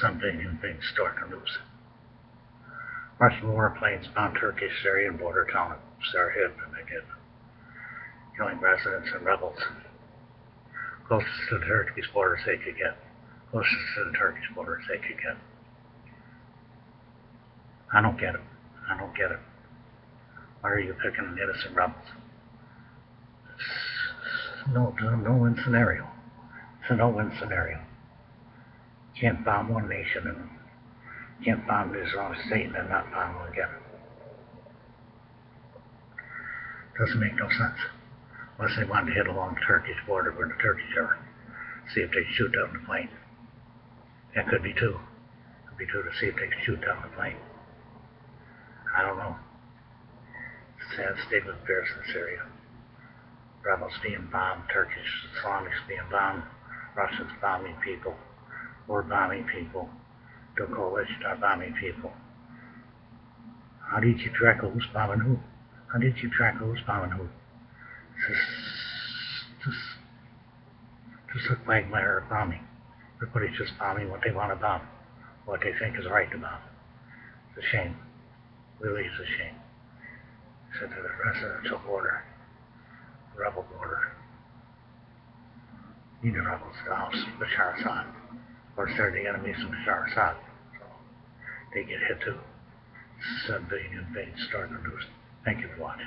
Something and things start to lose. Russian warplanes bomb Turkish Syrian border town of Sarhib and again, killing residents and rebels. Closest to the Turkish borders they could get. Closest to the Turkish borders they could get. I don't get it. I don't get it. Why are you picking innocent rebels? It's no, no, no-win scenario. It's a no-win scenario. Can't bomb one nation and can't bomb the Islamic State and not bomb again. Doesn't make no sense. Unless they want to hit along the Turkish border where the Turkish are. See if they can shoot down the plane. That could be two. Could be two to see if they can shoot down the plane. I don't know. Sad state of affairs in Syria. Rebels being bombed, Turkish Islamics being bombed, Russians bombing people, we're bombing people, the coalition are bombing people. How do you track of who's bombing who? How do you track of who's bombing who? Just, just, just a quagmire of bombing. Everybody's just bombing what they want to bomb, what they think is right to bomb. It's a shame. Really, it's a shame. Said to the residential border, rebel border. Need the rebels to oust Bashar Assad. Course, they're the enemies of Bashar Assad. So they get hit too. Billion invades starting to lose. Thank you for watching.